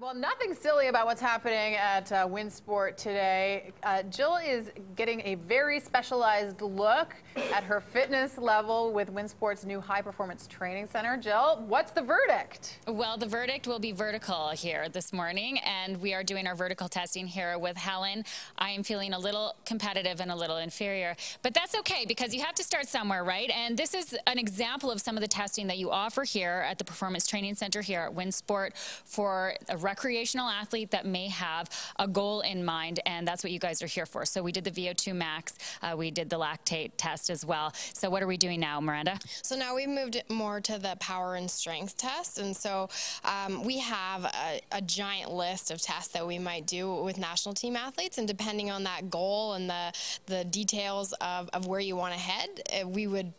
Well, nothing silly about what's happening at uh, Winsport today. Uh, Jill is getting a very specialized look at her fitness level with Winsport's new high performance training center. Jill, what's the verdict? Well, the verdict will be vertical here this morning, and we are doing our vertical testing here with Helen. I am feeling a little competitive and a little inferior, but that's okay because you have to start somewhere, right? And this is an example of some of the testing that you offer here at the Performance Training Center here at Winsport for a recreational athlete that may have a goal in mind, and that's what you guys are here for. So we did the VO2 max, uh, we did the lactate test as well. So what are we doing now, Miranda? So now we've moved more to the power and strength test, and so um, we have a, a giant list of tests that we might do with national team athletes, and depending on that goal and the the details of, of where you want to head, uh, we would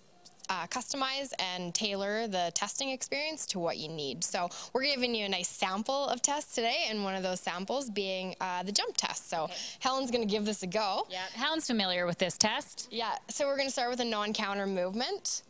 uh, customize and tailor the testing experience to what you need. So we're giving you a nice sample of tests today, and one of those samples being uh, the jump test. So okay. Helen's going to give this a go. Yeah, Helen's familiar with this test. Yeah, so we're going to start with a non-counter movement.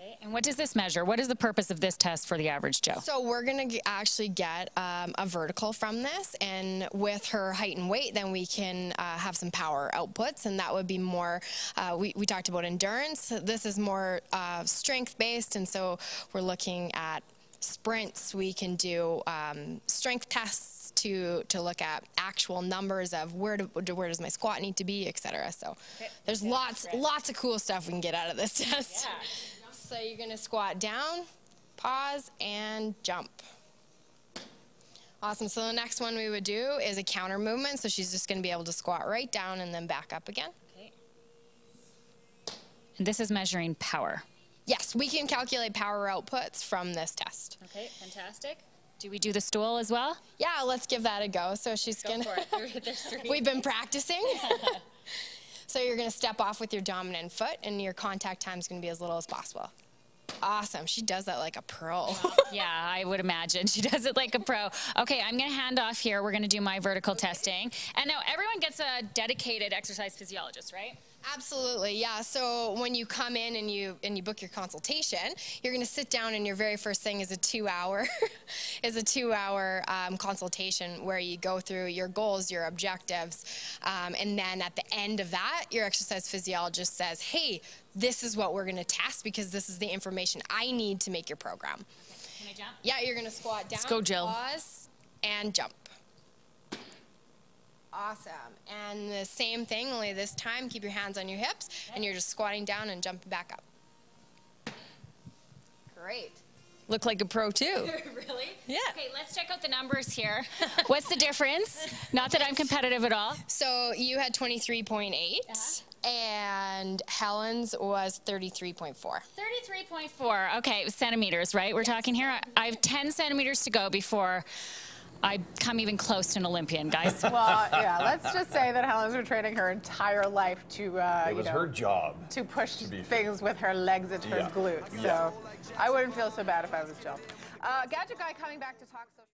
Okay, and what does this measure? What is the purpose of this test for the average Joe? So we're going to actually get um, a vertical from this, and with her height and weight, then we can uh, have some power outputs, and that would be more, uh, we, we talked about endurance. This is more uh, strength-based, and so we're looking at sprints. We can do um, strength tests to to look at actual numbers of where do, where does my squat need to be, etc. So there's lots lots of cool stuff we can get out of this test. Yeah. So you're going to squat down, pause, and jump. Awesome. So the next one we would do is a counter movement. So she's just going to be able to squat right down and then back up again. Okay. And this is measuring power. Yes, we can calculate power outputs from this test. Okay, fantastic. Do we do the stool as well? Yeah, let's give that a go. So she's go gonna. We've been practicing. So you're to step off with your dominant foot, and your contact time is to be as little as possible. Awesome. She does that like a pro. yeah, I would imagine. She does it like a pro. Okay, I'm going to hand off here. We're going to do my vertical testing. And now everyone gets a dedicated exercise physiologist, right? Absolutely, yeah. So when you come in and you and you book your consultation, you're going to sit down, and your very first thing is a two-hour is a two-hour um, consultation where you go through your goals, your objectives, um, and then at the end of that, your exercise physiologist says, "Hey, this is what we're going to test because this is the information I need to make your program." Okay. Can I jump? Yeah, you're going to squat down. Let's go, Jill. Pause and jump. Awesome. And the same thing, only this time, keep your hands on your hips, and you're just squatting down and jumping back up. Great. Look like a pro too. really? Yeah. Okay, let's check out the numbers here. What's the difference? Not that I'm competitive at all. So you had 23.8. Uh -huh. And Helen's was 33.4. 33.4. Okay, centimeters, right? We're yes. talking here. I have 10 centimeters to go before I come even close to an Olympian, guys. well, yeah, let's just say that Helen's been training her entire life to, uh, it was you know, her job to push to things with her legs and her yeah. glutes. So yeah. I wouldn't feel so bad if I was Jill. Uh, Gadget Guy coming back to talk social.